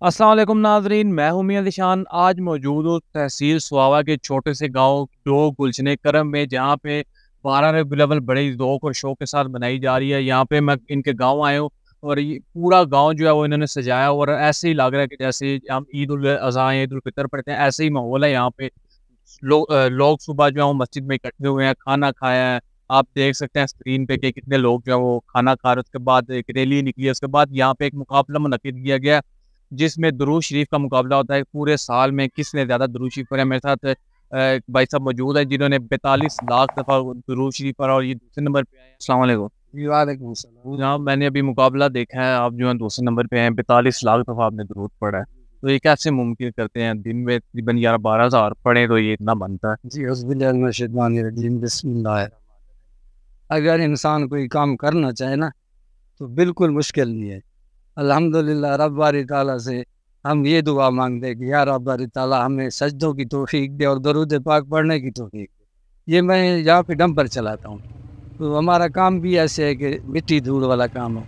السلام علیکم ناظرین، میں ہوں میاں دشان آج موجود ہوں تحصیل سواوا کے چھوٹے سے گاؤں دو گلشن کرم میں، جہاں پہ بارہ ربی الاول بڑے ذوق اور شوق کے ساتھ بنائی جا رہی ہے۔ یہاں پہ میں ان کے گاؤں آئے ہوں اور یہ پورا گاؤں جو ہے وہ انہوں نے سجایا اور ایسے ہی لگ رہا ہے کہ جیسے ہم عید الاضحیٰ، عید الفطر پڑھتے ہیں ایسے ہی ماحول ہے۔ یہاں پہ لوگ صبح جو ہے وہ مسجد میں اکٹھے ہوئے ہیں، کھانا کھایا ہے۔ آپ دیکھ سکتے ہیں اسکرین پہ کہ کتنے لوگ جو ہے وہ کھانا کھا رہے، اس کے بعد ایک ریلی نکلی ہے، اس کے بعد یہاں پہ ایک مقابلہ منعقد کیا گیا۔ جس میں درو شریف کا مقابلہ ہوتا ہے پورے سال میں کس نے زیادہ درو شریف پڑھا میرے ساتھ بھائی صاحب موجود ہیں جنہوں نے بیتالیس لاکھ دفعہ درو شریف پڑھا اور یہ دوسرے نمبر پہ آئے۔ السلام علیکم۔ جی وعلیکم السلام۔ جناب میں نے ابھی مقابلہ دیکھا ہے آپ جو ہے دوسرے نمبر پہ ہیں بیتالیس لاکھ دفعہ آپ نے درود پڑھا ہے۔ تو یہ کیسے ممکن کرتے ہیں؟ دن میں تقریباً گیارہ بارہ ہزار پڑھیں تو یہ اتنا بنتا ہے۔ جی بسم اللہ۔ اگر انسان کوئی کام کرنا چاہے نا تو بالکل مشکل نہیں ہے۔ الحمد للہ رب باری تعالیٰ سے ہم یہ دعا مانگتے ہیں کہ یا رب باری تعالیٰ ہمیں سجدوں کی توفیق دے اور درود پاک پڑھنے کی توفیق دے۔ یہ میں یہاں پہ ڈمپر چلاتا ہوں۔ تو ہمارا کام بھی ایسے ہے کہ مٹی دھوڑ والا کام ہو۔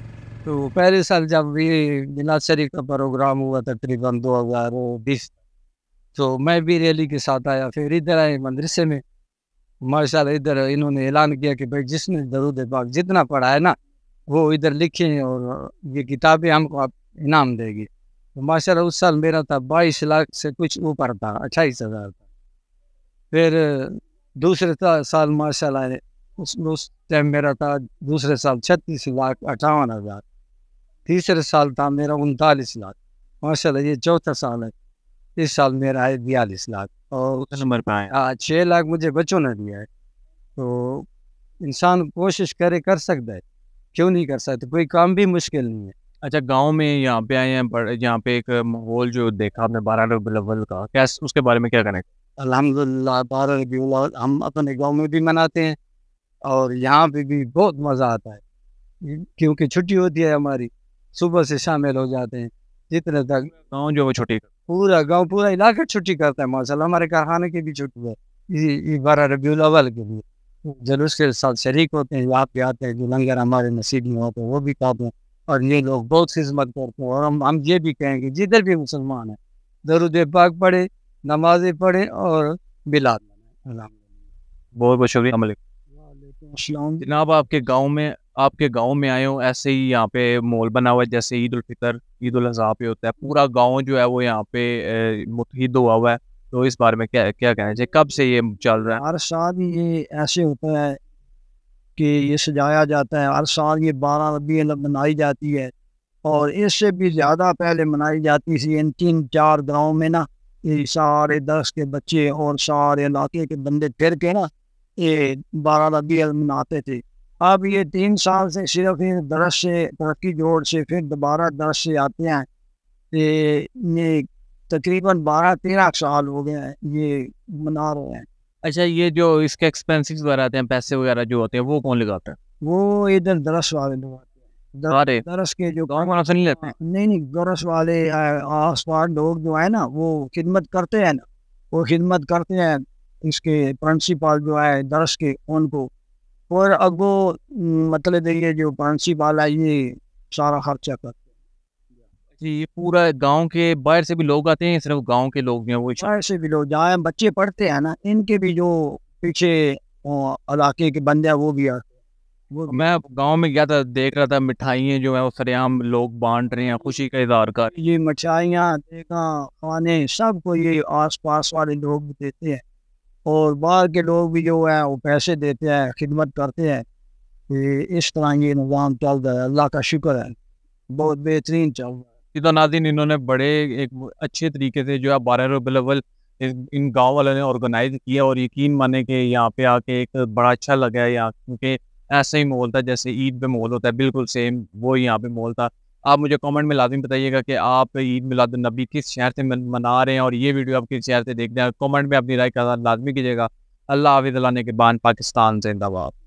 تو پہلے سال جب یہ جناز شریف کا پروگرام ہوا، تقریباً دو ہزار بیس تو میں بھی ریلی کے ساتھ آیا، پھر ادھر آئے مدرسے میں۔ ماشاء اللہ ادھر انہوں نے اعلان کیا کہ بھائی جس نے درود پاک جتنا پڑھا ہے نا وہ ادھر لکھیں اور یہ کتابیں ہم کو آپ انعام دے گی۔ تو ماشاء اللہ اس سال میرا تھا بائیس لاکھ سے کچھ اوپر تھا اٹھائیس ہزار تھا۔ پھر دوسرے سال ماشاء اللہ اس اس ٹائم میرا تھا دوسرے سال چھتیس لاکھ اٹھاون ہزار۔ تیسرے سال تھا میرا انتالیس لاکھ۔ ماشاء اللہ یہ چوتھا سال ہے۔ اس سال میرا ہے بیالیس لاکھ۔ اور نمبر پہ آئے ہاں چھ لاکھ مجھے بچوں نے دیا ہے۔ تو انسان کوشش کرے کر سکتا ہے۔ کیوں نہیں کر سکتے؟ کوئی کام بھی مشکل نہیں ہے۔ اچھا گاؤں میں یہاں پہ آئے ہیں یہاں پہ ایک ماحول جو دیکھا آپ نے بارہ ربی الاول کا کیا اس کے بارے میں کیا کریں الحمد للہ بارہ ربی الاول ہم اپنے گاؤں میں بھی مناتے ہیں اور یہاں پہ بھی بہت مزہ آتا ہے۔ کیونکہ چھٹی ہوتی ہے ہماری صبح سے شامل ہو جاتے ہیں۔ جتنے تک گاؤں جو وہ چھٹی پورا گاؤں پورا علاقہ چھٹی کرتا ہے ماشاء اللہ ہمارے کارخانے کی بھی چھٹی ہے یہ بارہ ربیع الاول کے لیے۔ جلوس کے ساتھ شریک ہوتے ہیں یہاں پہ آتے ہیں جو لنگر ہمارے نصیب میں ہوتے ہیں وہ بھی کھاتے ہیں۔ اور یہ لوگ بہت خدمت کرتے ہیں۔ اور ہم ہم یہ بھی کہیں گے جدھر بھی مسلمان ہیں درود پاک پڑھے نمازیں پڑھیں اور بلاد بہت بہت شکریہ السلام جناب آپ کے گاؤں میں آپ کے گاؤں میں آئے ہوں ایسے ہی یہاں پہ مول بنا ہوا ہے جیسے عید الفطر عید الاضحیٰ پہ ہوتا ہے۔ پورا گاؤں جو ہے وہ یہاں پہ متحد ہوا ہوا ہے۔ تو اس بارے میں کیا کیا کہنا چاہیے؟ کب سے یہ چل رہا ہے؟ ہر سال یہ ایسے ہوتا ہے کہ یہ سجایا جاتا ہے۔ ہر سال یہ بارہ ربیع منائی جاتی ہے اور اس سے بھی زیادہ پہلے منائی جاتی تھی۔ ان تین چار گاؤں میں نا یہ سارے درس کے بچے اور سارے علاقے کے بندے پھر کے نا یہ بارہ ربیع مناتے تھے۔ اب یہ تین سال سے صرف درس سے ترقی جوڑ سے پھر دوبارہ درس سے آتے ہیں۔ یہ تقریباً بارہ تیرہ سال ہو گئے ہیں یہ منا رہے ہیں۔ اچھا یہ جو اس کے ایکسپینسز وغیرہ آتے ہیں پیسے وغیرہ جو ہوتے ہیں وہ کون لگاتا ہے؟ وہ ادھر درس والے لگاتے ہیں۔ درس کے جو گاؤں والا نہیں لیتے؟ نہیں نہیں درس والے آس پاس لوگ جو ہے نا وہ خدمت کرتے ہیں نا۔ وہ خدمت کرتے ہیں اس کے پرنسپل جو ہے درس کے ان کو۔ اور اگو مطلب یہ جو پرنسپل ہے یہ سارا خرچہ کرتے جی پورا گاؤں کے باہر سے بھی لوگ آتے ہیں صرف گاؤں کے لوگ ہیں وہ باہر سے بھی لوگ جہاں بچے پڑھتے ہیں نا ان کے بھی جو پیچھے علاقے کے بندے ہیں وہ بھی آتے ہیں۔ میں گاؤں میں گیا تھا دیکھ رہا تھا مٹھائیاں جو ہیں وہ سریام لوگ بانٹ رہے ہیں خوشی کا اظہار کر یہ مٹھائیاں دیکھا کھانے سب کو یہ آس پاس والے لوگ بھی دیتے ہیں۔ اور باہر کے لوگ بھی جو ہے وہ پیسے دیتے ہیں خدمت کرتے ہیں۔ اس طرح یہ نظام چل رہا ہے اللہ کا شکر ہے۔ بہت بہترین چل رہا ہے۔ سیدھا ناظرین، انہوں نے بڑے ایک اچھے طریقے سے جو ہے بارہ ربی الاول ان گاؤں والوں نے آرگنائز کیا اور یقین مانے کہ یہاں پہ آ کے ایک بڑا اچھا لگا ہے، یہاں کیونکہ ایسا ہی مول تھا جیسے عید پہ مول ہوتا ہے، بالکل سیم وہ یہاں پہ مول تھا۔ آپ مجھے کامنٹ میں لازمی بتائیے گا کہ آپ عید میلاد النبی کس شہر سے منا رہے ہیں اور یہ ویڈیو آپ کس شہر سے دیکھ رہے ہیں؟ کامنٹ میں اپنی رائے کا لازمی کیجیے گا۔ اللہ حافظ، اللہ نے کے بان پاکستان زندہ باد۔